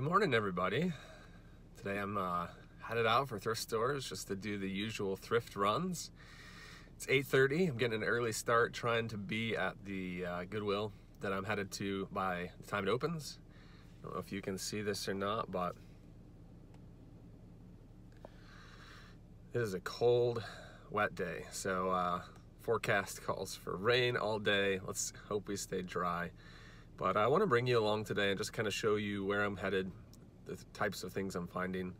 Good morning, everybody. Today I'm uh, headed out for thrift stores just to do the usual thrift runs. It's 8.30. I'm getting an early start trying to be at the uh, Goodwill that I'm headed to by the time it opens. I don't know if you can see this or not, but it is a cold, wet day. So uh, forecast calls for rain all day. Let's hope we stay dry. But I want to bring you along today and just kind of show you where I'm headed, the types of things I'm finding,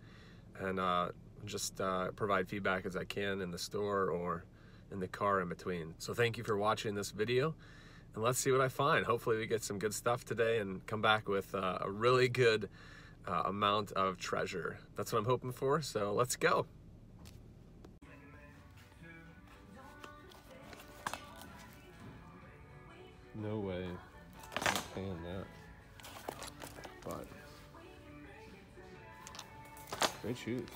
and uh, just uh, provide feedback as I can in the store or in the car in between. So thank you for watching this video and let's see what I find. Hopefully we get some good stuff today and come back with uh, a really good uh, amount of treasure. That's what I'm hoping for, so let's go. No way. I'm that. But great shoes.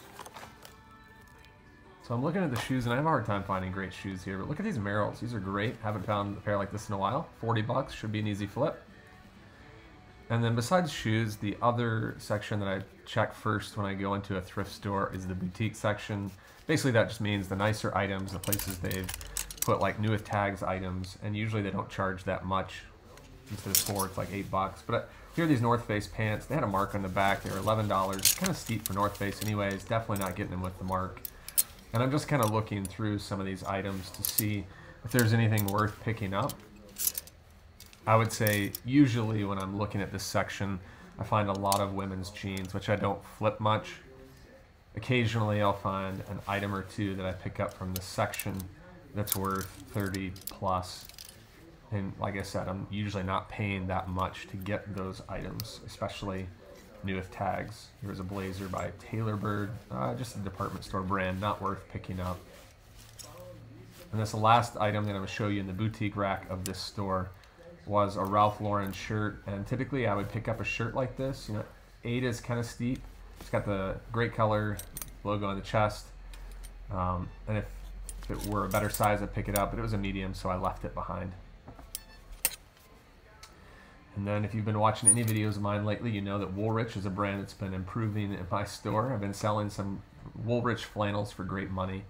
So I'm looking at the shoes, and I have a hard time finding great shoes here. But look at these Merrells. These are great. Haven't found a pair like this in a while. 40 bucks should be an easy flip. And then besides shoes, the other section that I check first when I go into a thrift store is the boutique section. Basically, that just means the nicer items, the places they've put like new with tags items, and usually they don't charge that much. Instead of four, it's like eight bucks. But uh, here are these North Face pants. They had a mark on the back. They were $11. Kind of steep for North Face anyways. Definitely not getting them with the mark. And I'm just kind of looking through some of these items to see if there's anything worth picking up. I would say usually when I'm looking at this section, I find a lot of women's jeans, which I don't flip much. Occasionally I'll find an item or two that I pick up from this section that's worth 30 plus. And like I said, I'm usually not paying that much to get those items, especially new with tags. Here's a blazer by Tailorbyrd, uh, just a department store brand, not worth picking up. And this last item that I'm going to show you in the boutique rack of this store was a Ralph Lauren shirt. And typically I would pick up a shirt like this. You know, eight is kind of steep. It's got the great color logo on the chest. Um, and if, if it were a better size, I'd pick it up, but it was a medium, so I left it behind. And then if you've been watching any videos of mine lately, you know that Woolrich is a brand that's been improving in my store. I've been selling some Woolrich flannels for great money.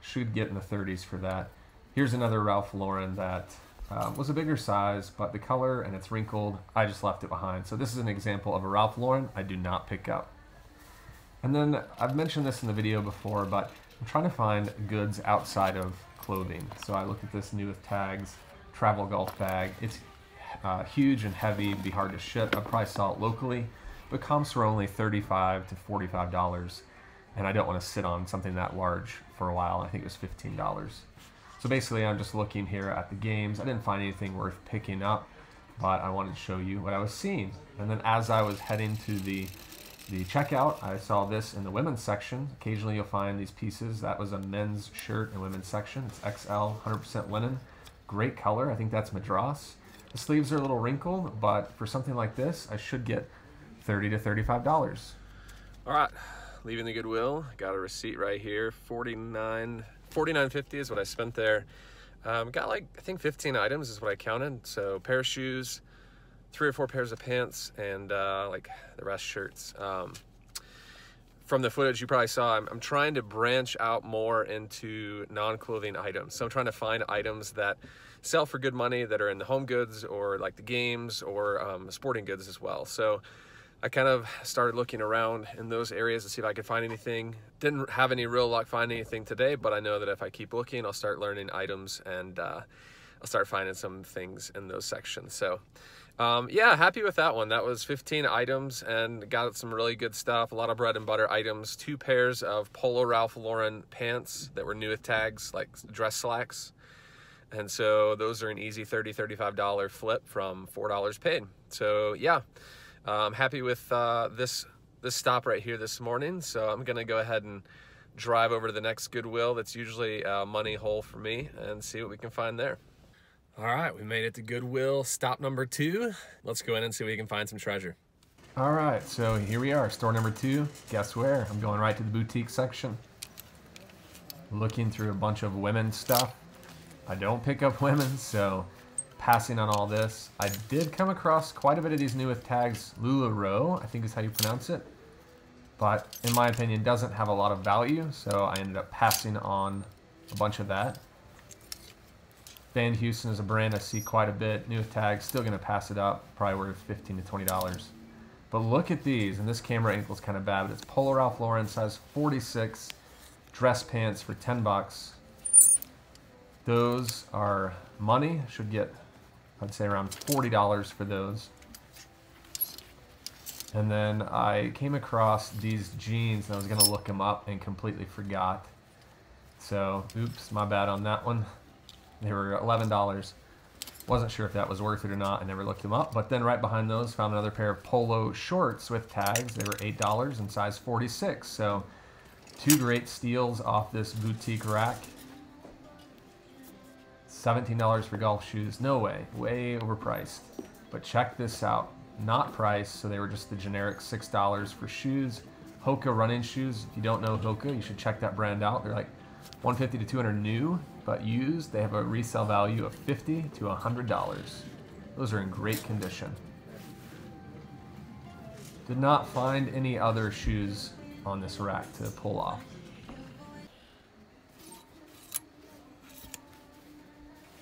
Should get in the 30s for that. Here's another Ralph Lauren that uh, was a bigger size, but the color and it's wrinkled, I just left it behind. So this is an example of a Ralph Lauren I do not pick up. And then I've mentioned this in the video before, but I'm trying to find goods outside of clothing. So I looked at this new with tags, travel golf bag. It's uh, huge and heavy, be hard to ship. I'd probably sell it locally, but comps were only 35 to $45, and I don't want to sit on something that large for a while. I think it was $15. So basically, I'm just looking here at the games. I didn't find anything worth picking up, but I wanted to show you what I was seeing. And then as I was heading to the the checkout, I saw this in the women's section. Occasionally you'll find these pieces. That was a men's shirt and women's section. It's XL, 100% linen. Great color. I think that's Madras. The sleeves are a little wrinkled, but for something like this, I should get 30 to $35. All right, leaving the Goodwill. Got a receipt right here, 49 49.50 is what I spent there. Um, got like, I think 15 items is what I counted. So pair of shoes, three or four pairs of pants, and uh, like the rest shirts. Um, from the footage you probably saw, I'm, I'm trying to branch out more into non-clothing items. So I'm trying to find items that sell for good money that are in the home goods or like the games or um, sporting goods as well. So I kind of started looking around in those areas to see if I could find anything. Didn't have any real luck finding anything today, but I know that if I keep looking, I'll start learning items and uh, I'll start finding some things in those sections. So um, yeah, happy with that one. That was 15 items and got some really good stuff. A lot of bread and butter items. Two pairs of Polo Ralph Lauren pants that were new with tags, like dress slacks. And so those are an easy $30, $35 flip from $4 paid. So yeah, I'm happy with uh, this, this stop right here this morning. So I'm gonna go ahead and drive over to the next Goodwill that's usually a money hole for me and see what we can find there. All right, we made it to Goodwill, stop number two. Let's go in and see if we can find some treasure. All right, so here we are, store number two. Guess where? I'm going right to the boutique section. Looking through a bunch of women's stuff. I don't pick up women, so passing on all this. I did come across quite a bit of these new with tags. LuLaRoe, I think is how you pronounce it. But in my opinion, doesn't have a lot of value, so I ended up passing on a bunch of that. Van Heusen is a brand I see quite a bit. New with tags, still going to pass it up, probably worth 15 to $20. But look at these, and this camera angle is kind of bad, but it's Polo Ralph Lauren size 46 dress pants for 10 bucks. Those are money, should get, I'd say around $40 for those. And then I came across these jeans and I was gonna look them up and completely forgot. So, oops, my bad on that one. They were $11. Wasn't sure if that was worth it or not. I never looked them up. But then right behind those, found another pair of polo shorts with tags. They were $8 in size 46. So two great steals off this boutique rack. $17 for golf shoes. No way. Way overpriced. But check this out. Not priced, so they were just the generic $6 for shoes. Hoka running shoes. If you don't know Hoka, you should check that brand out. They're like 150 to 200 new, but used, they have a resale value of 50 to $100. Those are in great condition. Did not find any other shoes on this rack to pull off.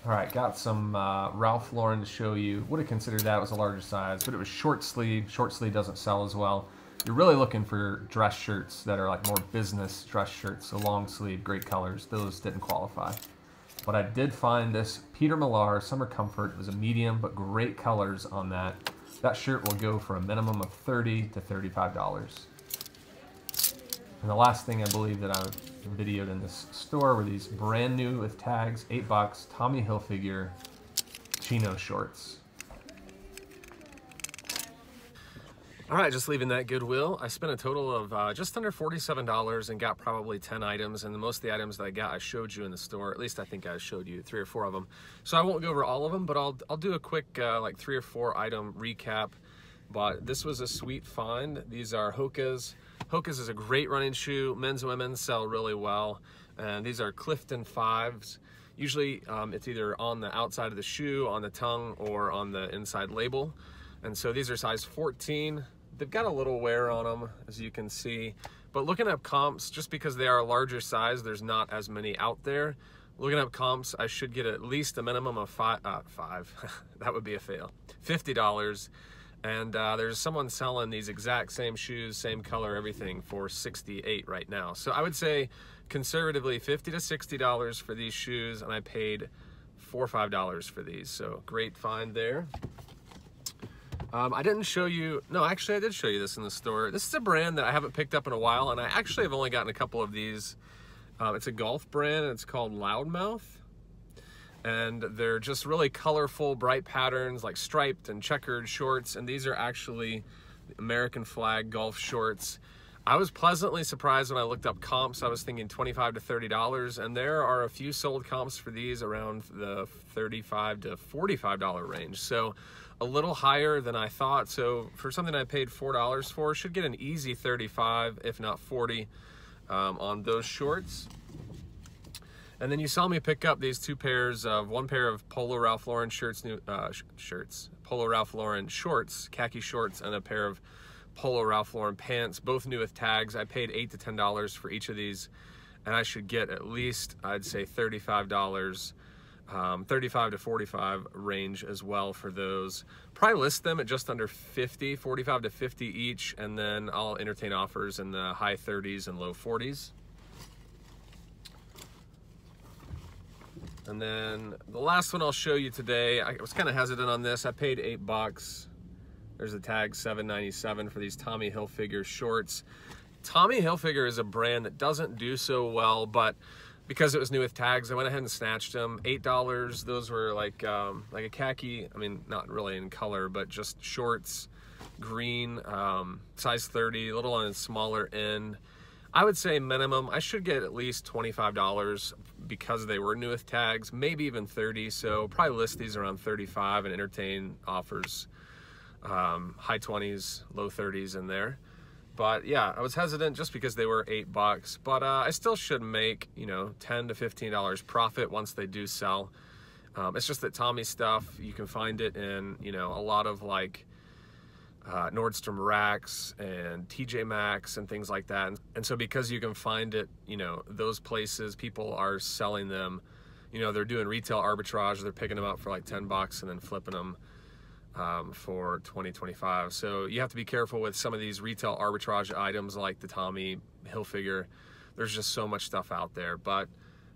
All right, got some uh, Ralph Lauren to show you. Would have considered that was a larger size, but it was short sleeve. Short sleeve doesn't sell as well. You're really looking for dress shirts that are like more business dress shirts, so long sleeve, great colors. Those didn't qualify. But I did find this Peter Millar Summer Comfort. It was a medium, but great colors on that. That shirt will go for a minimum of 30 to $35. And the last thing I believe that I videoed in this store were these brand new with tags, 8 bucks, Tommy Hilfiger chino shorts. All right, just leaving that Goodwill. I spent a total of uh, just under $47 and got probably 10 items. And most of the items that I got, I showed you in the store. At least I think I showed you three or four of them. So I won't go over all of them, but I'll, I'll do a quick uh, like three or four item recap. But this was a sweet find. These are Hoka's. Hoka's is a great running shoe. Men's and women's sell really well. And these are Clifton 5s. Usually um, it's either on the outside of the shoe, on the tongue, or on the inside label. And so these are size 14. They've got a little wear on them, as you can see. But looking at comps, just because they are a larger size, there's not as many out there. Looking at comps, I should get at least a minimum of five, uh, five. that would be a fail. $50. And uh, there's someone selling these exact same shoes, same color, everything for 68 right now. So I would say conservatively 50 to $60 for these shoes, and I paid four or five dollars for these. So great find there. Um, I didn't show you, no, actually I did show you this in the store. This is a brand that I haven't picked up in a while, and I actually have only gotten a couple of these. Uh, it's a golf brand, and it's called Loudmouth. And they're just really colorful, bright patterns, like striped and checkered shorts, and these are actually American flag golf shorts. I was pleasantly surprised when I looked up comps. I was thinking 25 to $30, and there are a few sold comps for these around the 35 to $45 range. So a little higher than I thought. So for something I paid $4 for, should get an easy 35, if not 40 um, on those shorts. And then you saw me pick up these two pairs of one pair of Polo Ralph Lauren shirts, new uh, sh shirts, Polo Ralph Lauren shorts, khaki shorts, and a pair of Polo Ralph Lauren pants, both new with tags. I paid eight to ten dollars for each of these, and I should get at least I'd say thirty-five dollars um, 35 to 45 range as well for those. Probably list them at just under 50, 45 to 50 each, and then I'll entertain offers in the high 30s and low 40s. And then the last one I'll show you today, I was kind of hesitant on this. I paid eight bucks. There's a tag 7.97 for these Tommy Hilfiger shorts. Tommy Hilfiger is a brand that doesn't do so well, but because it was new with tags, I went ahead and snatched them. Eight dollars. Those were like um, like a khaki. I mean, not really in color, but just shorts, green, um, size 30, a little on the smaller end. I would say minimum. I should get at least twenty-five dollars because they were new with tags, maybe even 30. So probably list these around 35 and entertain offers, um, high 20s, low 30s in there. But yeah, I was hesitant just because they were eight bucks, but uh, I still should make, you know, 10 to $15 profit once they do sell. Um, it's just that Tommy stuff, you can find it in, you know, a lot of like uh, Nordstrom racks and TJ Maxx and things like that. And so because you can find it, you know, those places, people are selling them, you know, they're doing retail arbitrage. They're picking them up for like 10 bucks and then flipping them um, for 2025. So you have to be careful with some of these retail arbitrage items like the Tommy Hilfiger. There's just so much stuff out there. But,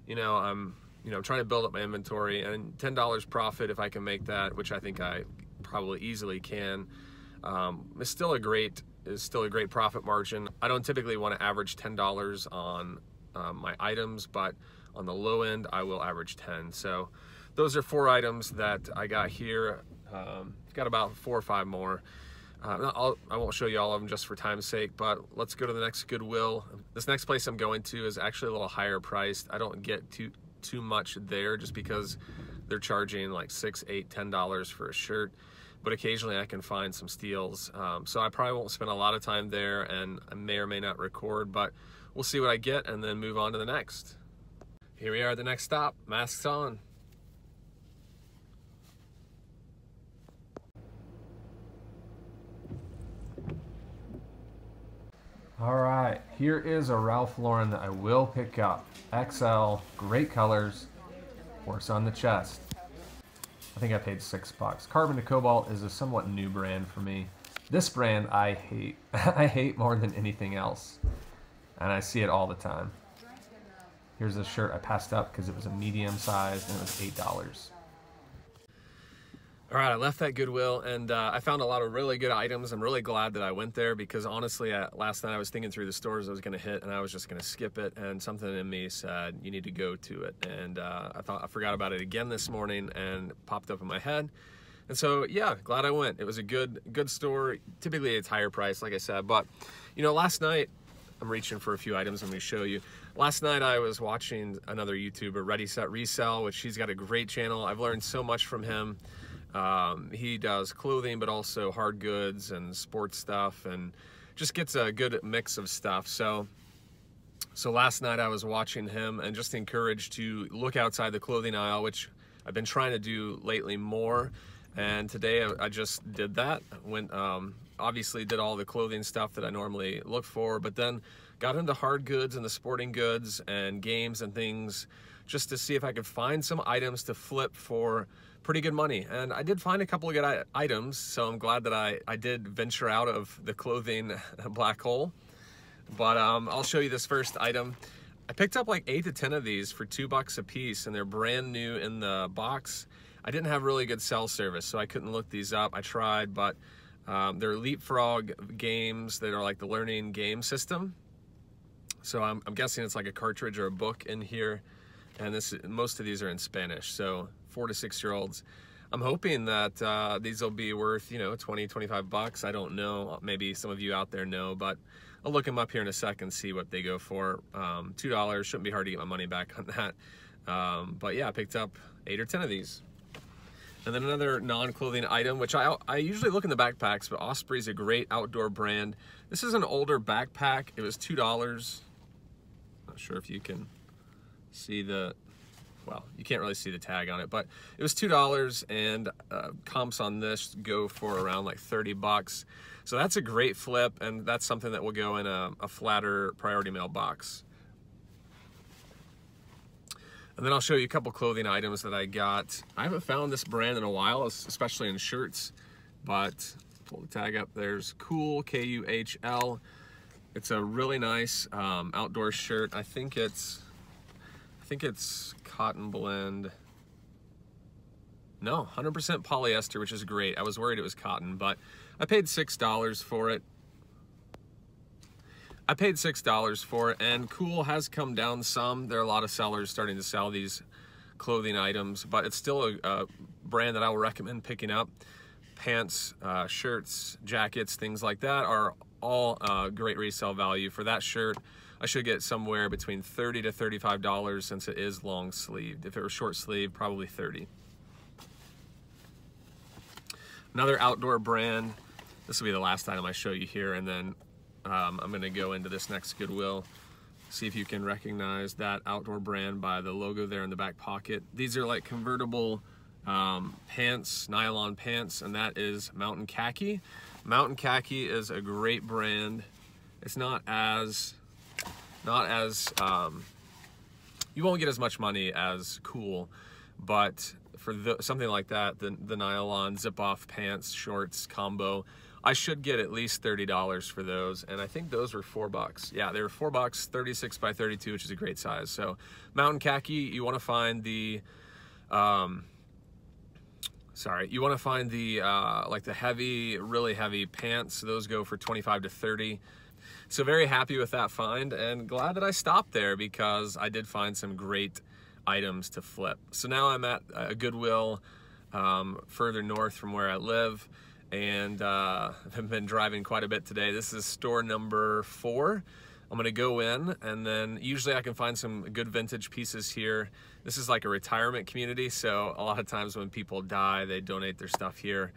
you know, I'm, you know, I'm trying to build up my inventory and $10 profit if I can make that, which I think I probably easily can um, is still a great is still a great profit margin. I don't typically want to average ten dollars on um, my items, but on the low end I will average ten. So those are four items that I got here. Um, got about four or five more. Uh, I'll, I will not show you all of them just for time's sake, but let's go to the next Goodwill. This next place I'm going to is actually a little higher priced. I don't get too too much there just because they're charging like six, eight, ten dollars for a shirt but occasionally I can find some steals. Um, so I probably won't spend a lot of time there and I may or may not record, but we'll see what I get and then move on to the next. Here we are at the next stop, masks on. All right, here is a Ralph Lauren that I will pick up. XL, great colors, horse on the chest. I think I paid six bucks. Carbon to Cobalt is a somewhat new brand for me. This brand I hate. I hate more than anything else. And I see it all the time. Here's a shirt I passed up because it was a medium size and it was $8. All right, I left that Goodwill and uh, I found a lot of really good items. I'm really glad that I went there because honestly, uh, last night I was thinking through the stores I was going to hit and I was just going to skip it. And something in me said, you need to go to it. And uh, I thought I forgot about it again this morning and popped up in my head. And so, yeah, glad I went. It was a good, good store. Typically it's higher price, like I said. But, you know, last night, I'm reaching for a few items. Let me show you. Last night I was watching another YouTuber, Ready Set Resell, which he's got a great channel. I've learned so much from him. Um, he does clothing, but also hard goods and sports stuff, and just gets a good mix of stuff. So, so last night I was watching him and just encouraged to look outside the clothing aisle, which I've been trying to do lately more. And today I just did that. Went um, obviously did all the clothing stuff that I normally look for, but then got into hard goods and the sporting goods and games and things just to see if I could find some items to flip for pretty good money. And I did find a couple of good items, so I'm glad that I, I did venture out of the clothing black hole. But um, I'll show you this first item. I picked up like eight to 10 of these for two bucks a piece and they're brand new in the box. I didn't have really good cell service, so I couldn't look these up. I tried, but um, they're Leapfrog games that are like the learning game system. So I'm, I'm guessing it's like a cartridge or a book in here. And this most of these are in Spanish. So four to six year olds. I'm hoping that uh, these will be worth, you know, 20, 25 bucks. I don't know. Maybe some of you out there know, but I'll look them up here in a second, see what they go for. Um, $2 shouldn't be hard to get my money back on that. Um, but yeah, I picked up eight or 10 of these. And then another non-clothing item, which I, I usually look in the backpacks, but Osprey's a great outdoor brand. This is an older backpack. It was $2. Not sure if you can see the well, you can't really see the tag on it, but it was $2 and uh, comps on this go for around like 30 bucks. So that's a great flip and that's something that will go in a, a flatter priority mail box. And then I'll show you a couple clothing items that I got. I haven't found this brand in a while, especially in shirts, but pull the tag up. There's Kuhl, K-U-H-L. It's a really nice um, outdoor shirt. I think it's, think it's cotton blend. No, 100% polyester, which is great. I was worried it was cotton, but I paid $6 for it. I paid $6 for it, and Kuhl has come down some. There are a lot of sellers starting to sell these clothing items, but it's still a, a brand that I will recommend picking up. Pants, uh, shirts, jackets, things like that are all uh, great resale value. For that shirt, I should get somewhere between 30 to $35 since it is long sleeved. If it were short sleeve, probably 30. Another outdoor brand. This will be the last item I show you here and then um, I'm gonna go into this next Goodwill. See if you can recognize that outdoor brand by the logo there in the back pocket. These are like convertible um, pants, nylon pants, and that is Mountain Khaki. Mountain Khaki is a great brand. It's not as, not as, um, you won't get as much money as Kuhl, but for the, something like that, the, the nylon zip-off pants, shorts combo, I should get at least $30 for those. And I think those were four bucks. Yeah, they were four bucks, 36 by 32, which is a great size. So Mountain Khaki, you wanna find the, um, sorry, you wanna find the, uh, like the heavy, really heavy pants. Those go for 25 to 30. So very happy with that find and glad that I stopped there because I did find some great items to flip. So now I'm at a Goodwill um, further north from where I live and uh, I've been driving quite a bit today. This is store number four. I'm gonna go in and then usually I can find some good vintage pieces here. This is like a retirement community, so a lot of times when people die, they donate their stuff here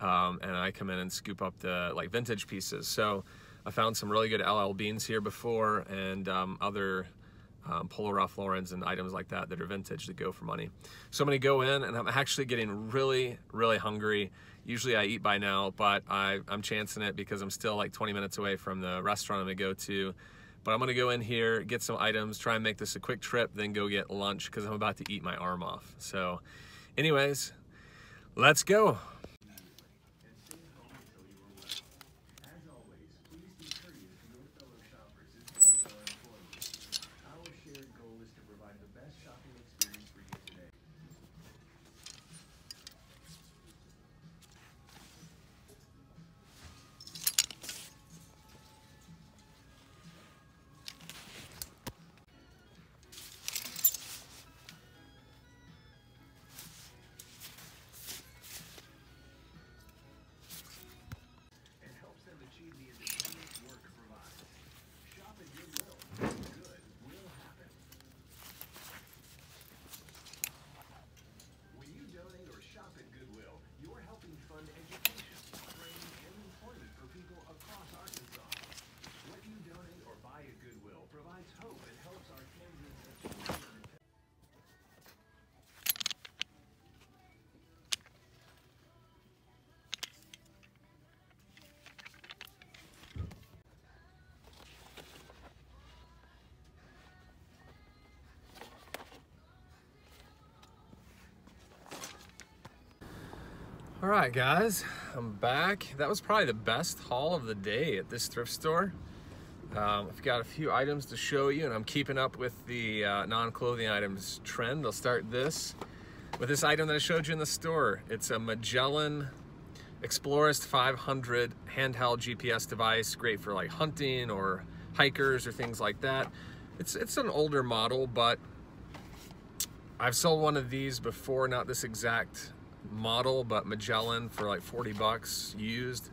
um, and I come in and scoop up the like vintage pieces. So I found some really good LL Beans here before and um, other um, Polo Ralph Lauren's and items like that that are vintage that go for money. So I'm gonna go in and I'm actually getting really, really hungry. Usually I eat by now, but I, I'm chancing it because I'm still like 20 minutes away from the restaurant I'm gonna go to. But I'm gonna go in here, get some items, try and make this a quick trip, then go get lunch because I'm about to eat my arm off. So anyways, let's go. All right, guys, I'm back. That was probably the best haul of the day at this thrift store. Um, I've got a few items to show you, and I'm keeping up with the uh, non-clothing items trend. I'll start this with this item that I showed you in the store. It's a Magellan Explorist 500 handheld GPS device, great for like hunting or hikers or things like that. It's, it's an older model, but I've sold one of these before, not this exact model, but Magellan for like 40 bucks used.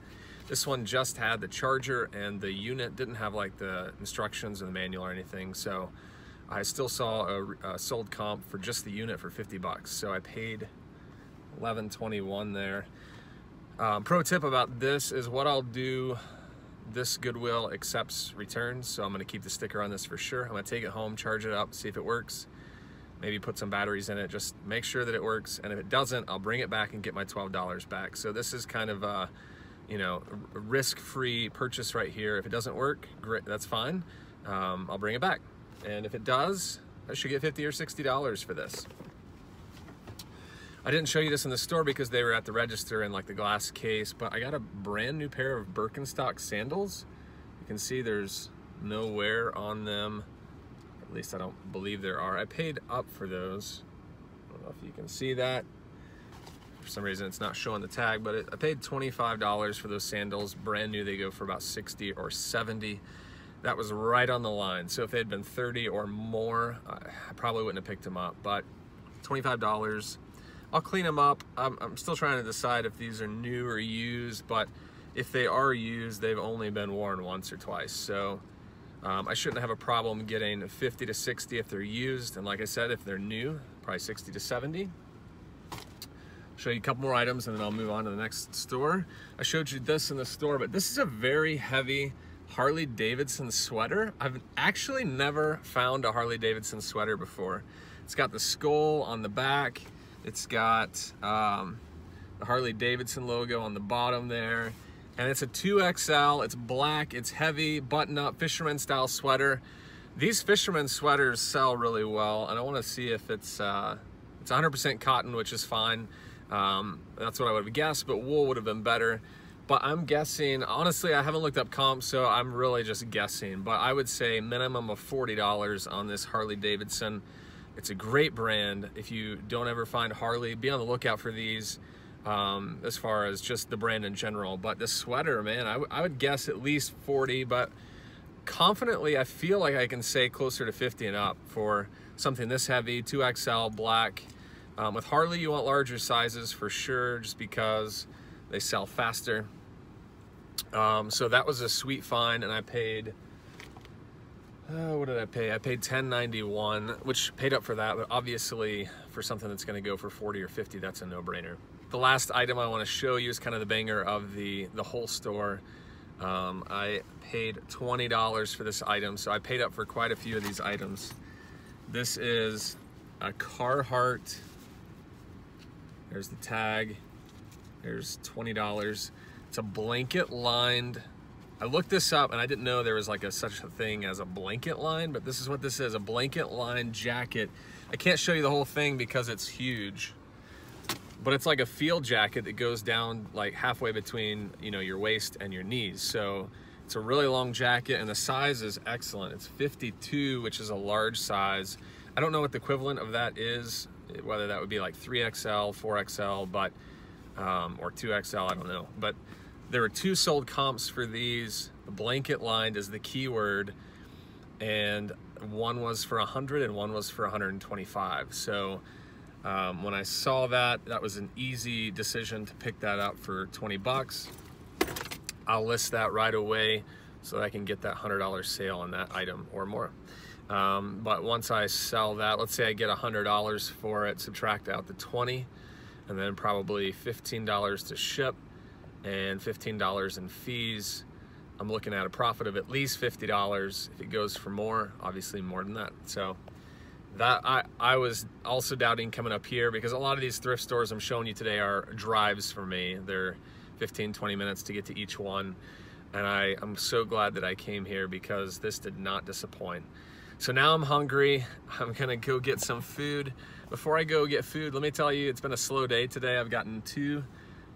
This one just had the charger and the unit didn't have like the instructions or the manual or anything. So I still saw a, a sold comp for just the unit for 50 bucks. So I paid 11.21 there. Um, pro tip about this is what I'll do this Goodwill accepts returns, so I'm gonna keep the sticker on this for sure. I'm gonna take it home, charge it up, see if it works maybe put some batteries in it, just make sure that it works. And if it doesn't, I'll bring it back and get my $12 back. So this is kind of a, you know, risk-free purchase right here. If it doesn't work, great, that's fine. Um, I'll bring it back. And if it does, I should get 50 or $60 for this. I didn't show you this in the store because they were at the register in like the glass case, but I got a brand new pair of Birkenstock sandals. You can see there's no wear on them. At least I don't believe there are. I paid up for those. I don't know if you can see that. For some reason it's not showing the tag, but it, I paid $25 for those sandals. Brand new, they go for about 60 or 70. That was right on the line. So if they had been 30 or more, I probably wouldn't have picked them up, but $25. I'll clean them up. I'm, I'm still trying to decide if these are new or used, but if they are used, they've only been worn once or twice. So um, I shouldn't have a problem getting 50 to 60 if they're used. And like I said, if they're new, probably 60 to 70. Show you a couple more items and then I'll move on to the next store. I showed you this in the store, but this is a very heavy Harley Davidson sweater. I've actually never found a Harley Davidson sweater before. It's got the skull on the back. It's got um, the Harley Davidson logo on the bottom there. And it's a 2XL, it's black, it's heavy, button up, fisherman style sweater. These fisherman sweaters sell really well, and I wanna see if it's uh, it's 100% cotton, which is fine. Um, that's what I would have guessed, but wool would have been better. But I'm guessing, honestly, I haven't looked up comps, so I'm really just guessing. But I would say minimum of $40 on this Harley Davidson. It's a great brand. If you don't ever find Harley, be on the lookout for these um, as far as just the brand in general. But the sweater, man, I, I would guess at least 40, but confidently, I feel like I can say closer to 50 and up for something this heavy, 2XL black. Um, with Harley, you want larger sizes for sure, just because they sell faster. Um, so that was a sweet find, and I paid. Uh, what did I pay? I paid 10.91, which paid up for that, but obviously for something that's going to go for 40 or 50, that's a no-brainer. The last item I want to show you is kind of the banger of the the whole store. Um, I paid $20 for this item, so I paid up for quite a few of these items. This is a Carhartt. There's the tag. There's $20. It's a blanket lined. I looked this up and I didn't know there was like a such a thing as a blanket line, but this is what this is, a blanket lined jacket. I can't show you the whole thing because it's huge, but it's like a field jacket that goes down like halfway between, you know, your waist and your knees. So it's a really long jacket and the size is excellent. It's 52, which is a large size. I don't know what the equivalent of that is, whether that would be like 3XL, 4XL, but um, or 2XL, I don't know. But there were two sold comps for these. The blanket lined is the keyword, and one was for 100 and one was for 125. So um, when I saw that, that was an easy decision to pick that up for 20 bucks. I'll list that right away so that I can get that $100 sale on that item or more. Um, but once I sell that, let's say I get $100 for it, subtract out the 20, and then probably $15 to ship and $15 in fees. I'm looking at a profit of at least $50. If it goes for more, obviously more than that. So that I, I was also doubting coming up here because a lot of these thrift stores I'm showing you today are drives for me. They're 15, 20 minutes to get to each one. And I, I'm so glad that I came here because this did not disappoint. So now I'm hungry. I'm gonna go get some food. Before I go get food, let me tell you, it's been a slow day today. I've gotten two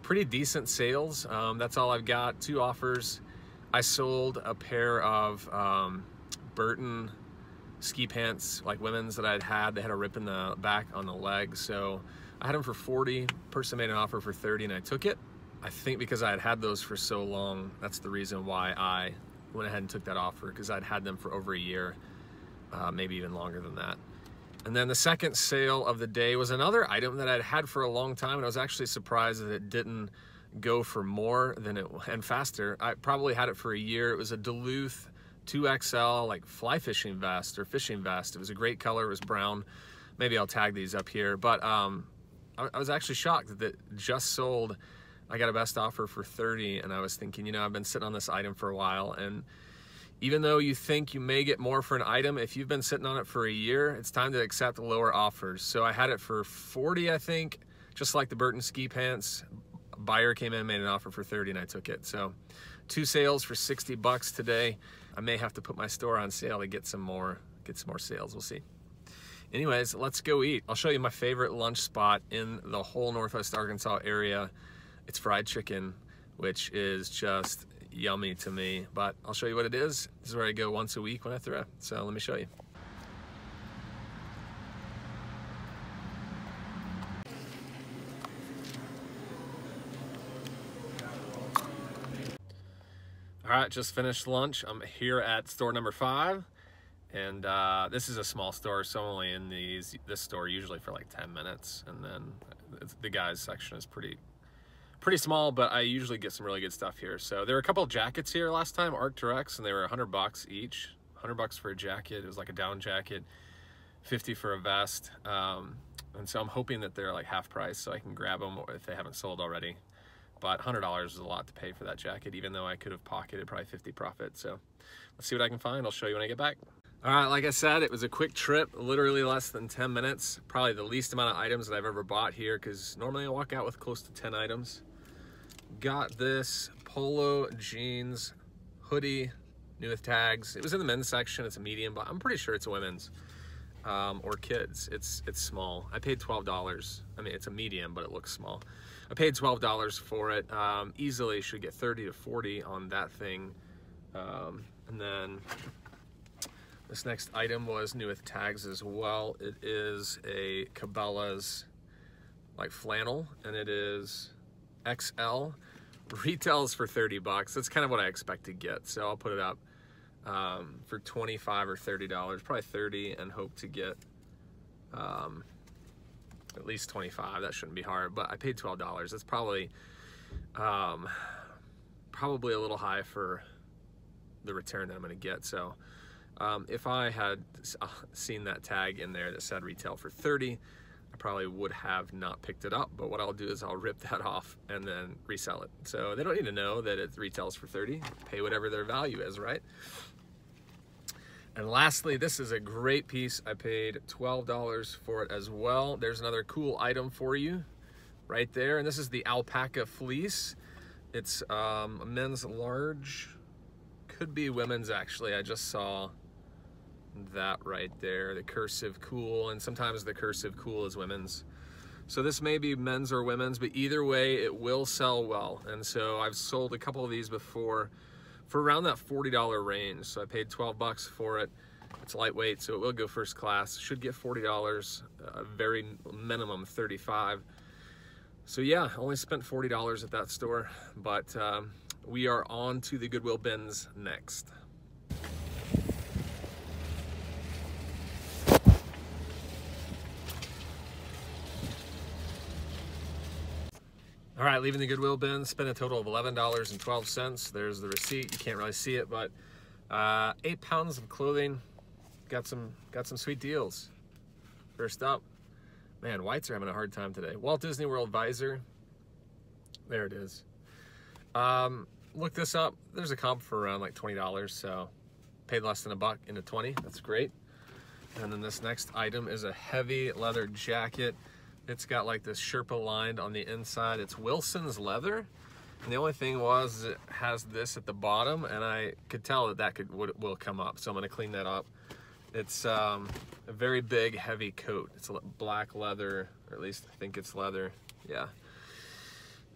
pretty decent sales. Um, that's all I've got, two offers. I sold a pair of um, Burton ski pants, like women's that I'd had. They had a rip in the back on the leg. So I had them for 40, person made an offer for 30 and I took it. I think because I had had those for so long, that's the reason why I went ahead and took that offer because I'd had them for over a year, uh, maybe even longer than that. And then the second sale of the day was another item that I'd had for a long time, and I was actually surprised that it didn't go for more than it and faster. I probably had it for a year. It was a Duluth 2XL like fly fishing vest or fishing vest. It was a great color. It was brown. Maybe I'll tag these up here. But um, I, I was actually shocked that it just sold I got a best offer for 30 and I was thinking, you know, I've been sitting on this item for a while and even though you think you may get more for an item, if you've been sitting on it for a year, it's time to accept lower offers. So I had it for 40, I think, just like the Burton ski pants. A buyer came in, made an offer for 30 and I took it. So two sales for 60 bucks today. I may have to put my store on sale to get some more, get some more sales. We'll see. Anyways, let's go eat. I'll show you my favorite lunch spot in the whole Northwest Arkansas area. It's fried chicken, which is just yummy to me, but I'll show you what it is. This is where I go once a week when I throw. So let me show you. All right, just finished lunch. I'm here at store number five. And uh, this is a small store, so I'm only in these this store usually for like 10 minutes. And then the guys section is pretty pretty small, but I usually get some really good stuff here. So there were a couple jackets here last time, Arc'teryx, and they were 100 bucks each. 100 bucks for a jacket. It was like a down jacket, 50 for a vest. Um, and so I'm hoping that they're like half price so I can grab them if they haven't sold already. But $100 is a lot to pay for that jacket, even though I could have pocketed probably 50 profit. So let's see what I can find. I'll show you when I get back. All right, like I said, it was a quick trip, literally less than 10 minutes. Probably the least amount of items that I've ever bought here because normally I walk out with close to 10 items. Got this polo jeans hoodie, new with tags. It was in the men's section. It's a medium, but I'm pretty sure it's a women's um, or kids. It's it's small. I paid $12. I mean, it's a medium, but it looks small. I paid $12 for it. Um, easily should get 30 to 40 on that thing. Um, and then this next item was new with tags as well. It is a Cabela's like flannel and it is XL. Retails for 30 bucks. That's kind of what I expect to get. So I'll put it up um, for 25 or $30, probably 30 and hope to get um, at least 25. That shouldn't be hard, but I paid $12. That's probably, um, probably a little high for the return that I'm gonna get. So um, if I had uh, seen that tag in there that said retail for 30, I probably would have not picked it up, but what I'll do is I'll rip that off and then resell it. So they don't need to know that it retails for 30, pay whatever their value is, right? And lastly, this is a great piece. I paid $12 for it as well. There's another cool item for you right there. And this is the alpaca fleece. It's um, a men's large, could be women's actually. I just saw that right there, the cursive cool, and sometimes the cursive cool is women's. So this may be men's or women's, but either way, it will sell well. And so I've sold a couple of these before for around that $40 range. So I paid 12 bucks for it. It's lightweight, so it will go first class. Should get $40, a very minimum 35. So yeah, only spent $40 at that store, but um, we are on to the Goodwill bins next. All right, leaving the Goodwill bin, spent a total of $11.12. There's the receipt. You can't really see it, but uh, eight pounds of clothing. Got some, got some sweet deals. First up, man, whites are having a hard time today. Walt Disney World visor. There it is. Um, look this up. There's a comp for around like $20, so paid less than a buck into 20. That's great. And then this next item is a heavy leather jacket. It's got like this Sherpa lined on the inside. It's Wilson's leather. And the only thing was it has this at the bottom and I could tell that that could would, will come up. So I'm gonna clean that up. It's um, a very big, heavy coat. It's black leather, or at least I think it's leather. Yeah.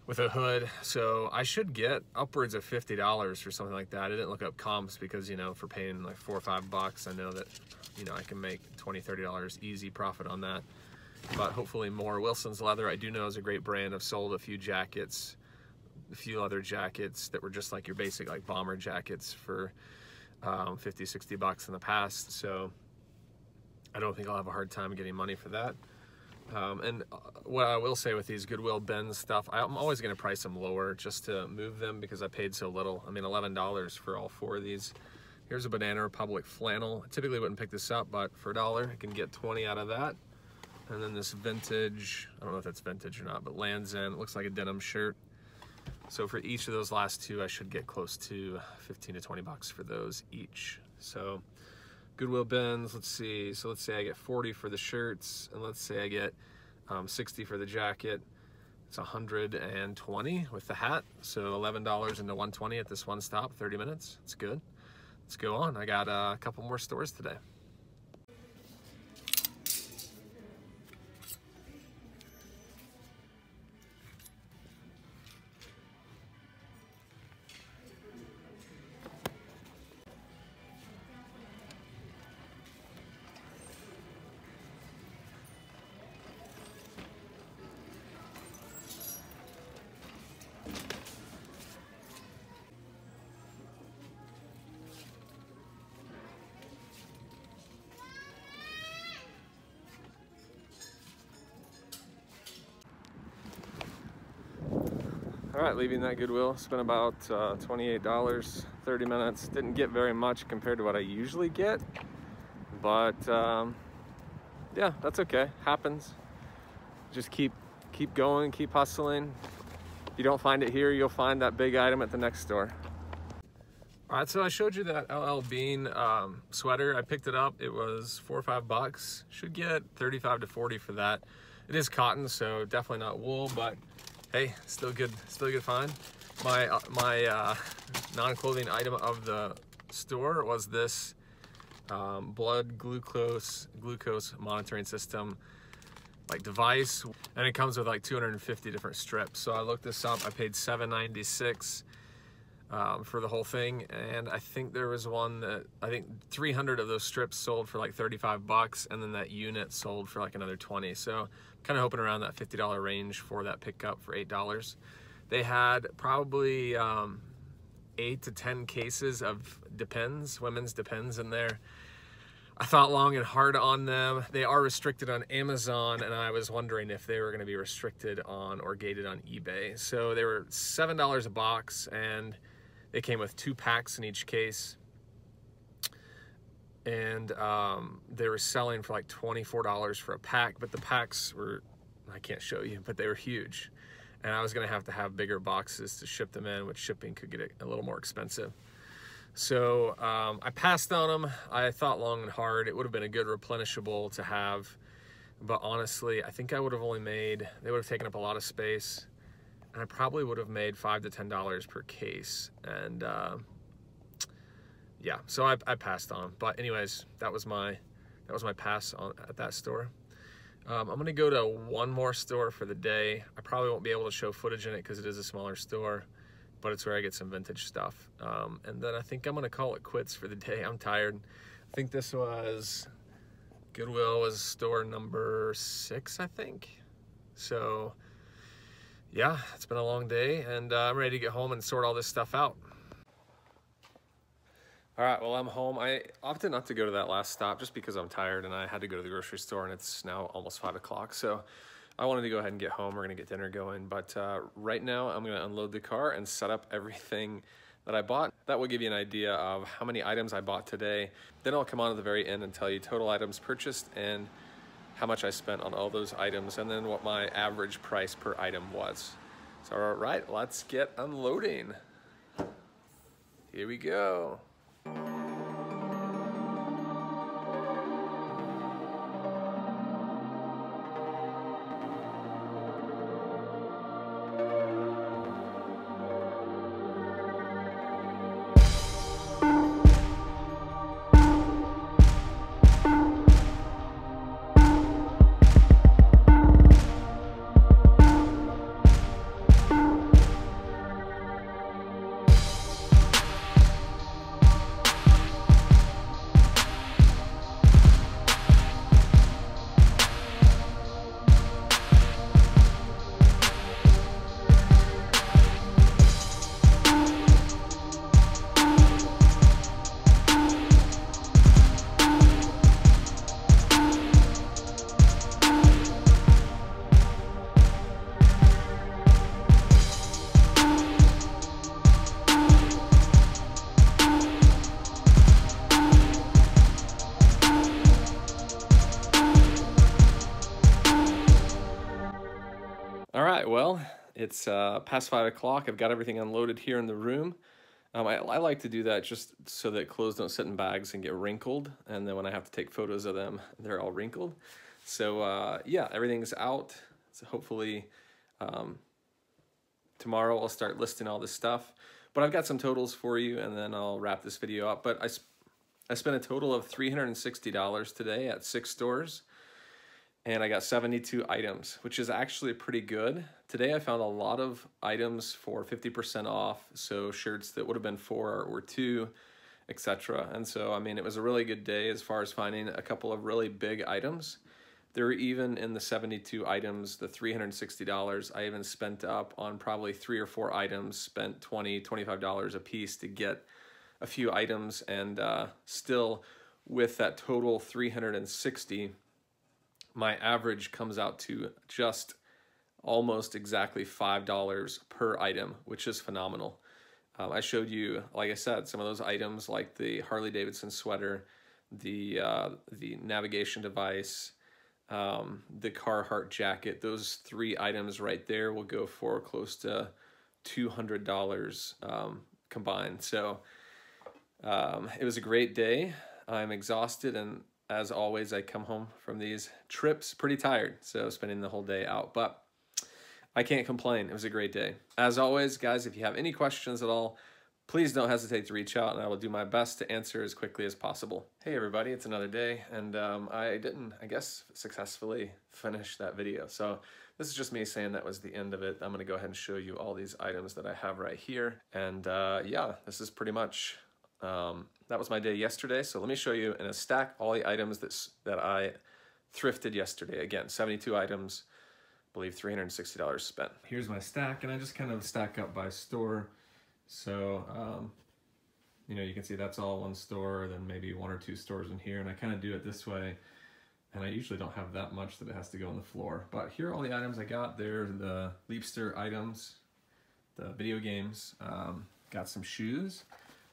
With a hood. So I should get upwards of $50 for something like that. I didn't look up comps because, you know, for paying like four or five bucks, I know that, you know, I can make $20, $30 easy profit on that but hopefully more. Wilson's Leather, I do know is a great brand. I've sold a few jackets, a few leather jackets that were just like your basic like bomber jackets for um, 50, 60 bucks in the past. So I don't think I'll have a hard time getting money for that. Um, and uh, what I will say with these Goodwill Bins stuff, I'm always going to price them lower just to move them because I paid so little. I mean, $11 for all four of these. Here's a Banana Republic flannel. I typically wouldn't pick this up, but for a dollar, I can get 20 out of that. And then this vintage, I don't know if that's vintage or not, but Lands' End, looks like a denim shirt. So for each of those last two, I should get close to 15 to 20 bucks for those each. So Goodwill bins, let's see. So let's say I get 40 for the shirts, and let's say I get um, 60 for the jacket. It's 120 with the hat. So $11 into 120 at this one stop, 30 minutes. It's good. Let's go on. I got uh, a couple more stores today. Leaving that Goodwill. Spent about uh, $28, 30 minutes. Didn't get very much compared to what I usually get, but um, yeah, that's okay. Happens. Just keep keep going, keep hustling. If you don't find it here, you'll find that big item at the next store. All right, so I showed you that LL Bean um, sweater. I picked it up. It was four or five bucks. Should get 35 to 40 for that. It is cotton, so definitely not wool, but hey, still good, still good find. My uh, my uh, non-clothing item of the store was this um, blood glucose glucose monitoring system like device. And it comes with like 250 different strips. So I looked this up I paid 796 um, for the whole thing and I think there was one that I think 300 of those strips sold for like 35 bucks and then that unit sold for like another 20 so kind of hoping around that $50 range for that pickup for $8 they had probably um, eight to 10 cases of Depends, women's Depends in there I thought long and hard on them. They are restricted on Amazon, and I was wondering if they were going to be restricted on or gated on eBay. So they were $7 a box, and they came with two packs in each case. And um, they were selling for like $24 for a pack, but the packs were, I can't show you, but they were huge. And I was to have to have bigger boxes to ship them in, which shipping could get a little more expensive. So um, I passed on them. I thought long and hard. It would have been a good replenishable to have. But honestly, I think I would have only made, they would have taken up a lot of space. And I probably would have made five to $10 per case. And uh, yeah, so I, I, passed on. But anyways, that was my, that was my pass on at that store. Um, I'm gonna go to one more store for the day. I probably won't be able to show footage in it because it is a smaller store but it's where I get some vintage stuff. Um, and then I think I'm gonna call it quits for the day. I'm tired. I think this was, Goodwill was store number six, I think. So yeah, it's been a long day and uh, I'm ready to get home and sort all this stuff out. All right, well, I'm home. I opted not to go to that last stop just because I'm tired and I had to go to the grocery store and it's now almost five o'clock. So I wanted to go ahead and get home. We're gonna get dinner going, but uh, right now I'm gonna unload the car and set up everything that I bought. That will give you an idea of how many items I bought today. Then I'll come on at the very end and tell you total items purchased and how much I spent on all those items and then what my average price per item was. So all right, let's get unloading. Here we go. It's uh, past five o'clock. I've got everything unloaded here in the room. Um, I, I, like to do that just so that clothes don't sit in bags and get wrinkled. And then when I have to take photos of them, they're all wrinkled. So uh, yeah, everything's out. So hopefully um, tomorrow I'll start listing all this stuff. But I've got some totals for you and then I'll wrap this video up. But I, I spent a total of $360 today at six stores and I got 72 items, which is actually pretty good. Today I found a lot of items for 50% off, so shirts that would have been four or two, etc. And so, I mean, it was a really good day as far as finding a couple of really big items. There were even in the 72 items, the $360, I even spent up on probably three or four items, spent $20, $25 a piece to get a few items, and uh, still with that total 360 my average comes out to just almost exactly $5 per item, which is phenomenal. Um, I showed you, like I said, some of those items like the Harley Davidson sweater, the, uh, the navigation device, um, the Carhartt jacket. Those three items right there will go for close to $200 um, combined. So um, it was a great day. I'm exhausted and as always, I come home from these trips pretty tired. So spending the whole day out, but I can't complain. It was a great day. As always, guys, if you have any questions at all, please don't hesitate to reach out and I will do my best to answer as quickly as possible. Hey everybody, it's another day and um, I didn't, I guess, successfully finish that video. So this is just me saying that was the end of it. I'm gonna go ahead and show you all these items that I have right here. And uh, yeah, this is pretty much, um, that was my day yesterday. So let me show you in a stack all the items that, that I thrifted yesterday. Again, 72 items, I believe $360 spent. Here's my stack and I just kind of stack up by store. So, um, you know, you can see that's all one store, then maybe one or two stores in here. And I kind of do it this way. And I usually don't have that much that it has to go on the floor. But here are all the items I got. They're the Leapster items, the video games. Um, got some shoes.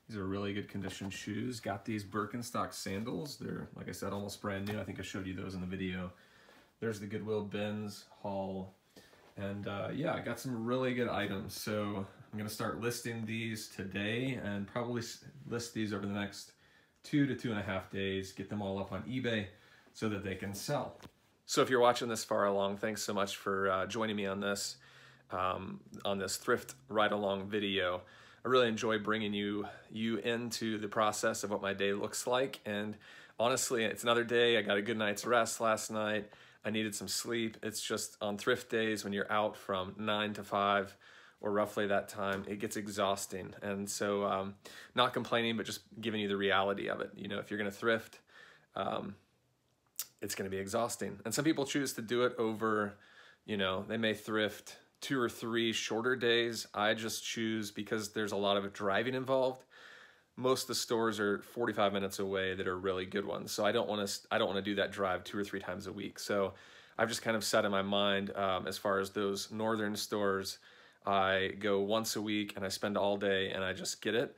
These are really good condition shoes. Got these Birkenstock sandals. They're, like I said, almost brand new. I think I showed you those in the video. There's the Goodwill bins haul. And uh, yeah, I got some really good items. So I'm gonna start listing these today and probably list these over the next two to two and a half days, get them all up on eBay so that they can sell. So if you're watching this far along, thanks so much for uh, joining me on this, um, on this thrift ride along video. I really enjoy bringing you, you into the process of what my day looks like. And honestly, it's another day. I got a good night's rest last night. I needed some sleep. It's just on thrift days when you're out from nine to five, or roughly that time, it gets exhausting. And so, um, not complaining, but just giving you the reality of it. You know, if you're going to thrift, um, it's going to be exhausting. And some people choose to do it over, you know, they may thrift two or three shorter days. I just choose because there's a lot of driving involved. Most of the stores are 45 minutes away that are really good ones. So I don't want to I don't want to do that drive two or three times a week. So I've just kind of set in my mind um, as far as those northern stores I go once a week and I spend all day and I just get it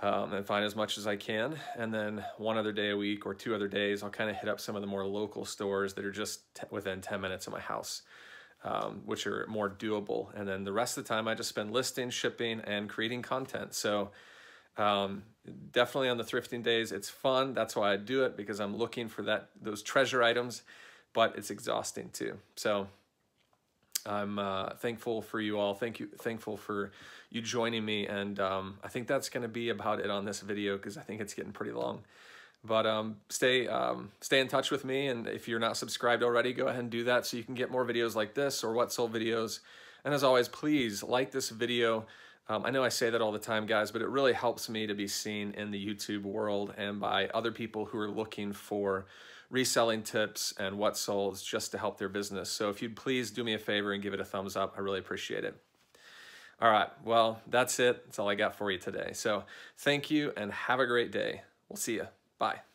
um, and find as much as I can. And then one other day a week or two other days, I'll kind of hit up some of the more local stores that are just within 10 minutes of my house, um, which are more doable. And then the rest of the time, I just spend listing, shipping, and creating content. So um, definitely on the thrifting days, it's fun. That's why I do it because I'm looking for that those treasure items, but it's exhausting too. So I'm uh, thankful for you all. Thank you, thankful for you joining me, and um, I think that's going to be about it on this video because I think it's getting pretty long. But um, stay um, stay in touch with me, and if you're not subscribed already, go ahead and do that so you can get more videos like this or what sold videos. And as always, please like this video. Um, I know I say that all the time, guys, but it really helps me to be seen in the YouTube world and by other people who are looking for reselling tips and what solds just to help their business. So if you'd please do me a favor and give it a thumbs up, I really appreciate it. All right, well, that's it. That's all I got for you today. So thank you and have a great day. We'll see you. Bye.